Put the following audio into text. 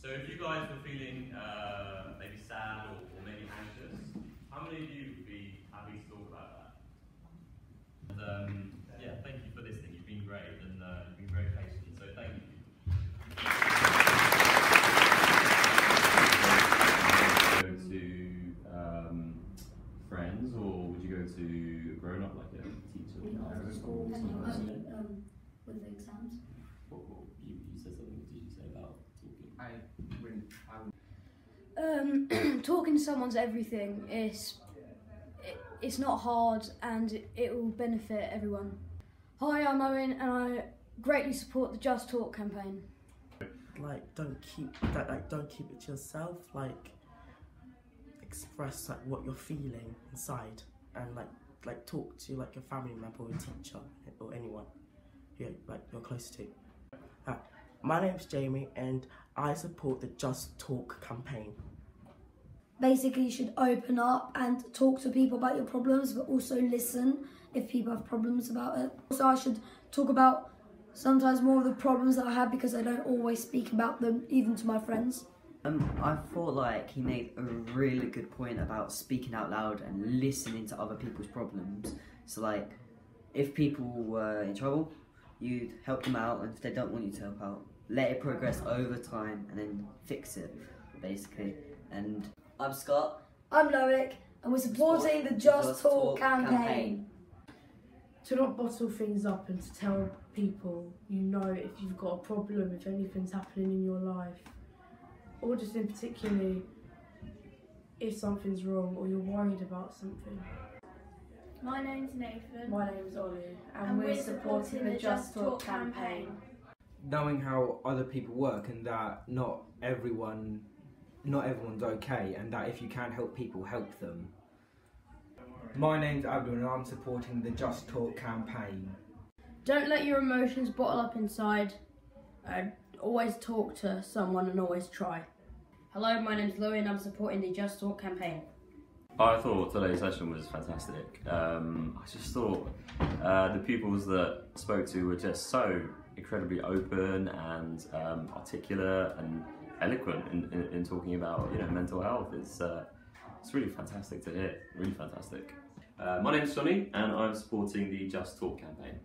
So if you guys were feeling uh, maybe sad or, or maybe anxious, how many of you would be happy to talk about that? And um, yeah, thank you for listening. You've been great and uh, you've been very patient. So thank you. Go to um, friends, or would you go to grown up like a teacher? You school, or something like um, that? um, with the exams. What, what, you, you said something, what did you say about talking? I wouldn't. I would Um, talking to someone's everything. It's it, it's not hard and it, will benefit everyone. Hi, I'm Owen and I greatly support the Just Talk campaign. like don't keep that like don't keep it to yourself like express like what you're feeling inside and like like talk to like your family member or teacher or anyone who like you're close to uh, my name's jamie and i support the just talk campaign Basically, you should open up and talk to people about your problems, but also listen if people have problems about it. Also, I should talk about sometimes more of the problems that I have because I don't always speak about them, even to my friends. Um, I thought like he made a really good point about speaking out loud and listening to other people's problems. So like, if people were in trouble, you'd help them out, and if they don't want you to help out, let it progress over time and then fix it, basically. And I'm Scott. I'm Loic, and we're supporting the Just, Talk, campaign. to not bottle things up and to tell people you know if you've got a problem, if anything's happening in your life, or just in particularly if something's wrong or you're worried about something. My name's Nathan. My name's Ollie, and, And we're, we're supporting the Just Talk campaign. knowing how other people work and that not everyone not everyone's okay and that if you can help people help them my name's Abdul and I'm supporting the Just Talk campaign Don't let your emotions bottle up inside. Uh, always talk to someone and always try. Hello, my name's Louie and I'm supporting the Just Talk campaign. I thought today's session was fantastic. Um, I just thought uh, the pupils that spoke to were just so incredibly open and um, articulate and eloquent in, in, in talking about you know mental health. It's uh, it's really fantastic to hear. Really fantastic. Uh, my name's Sonny and I'm supporting the Just Talk campaign.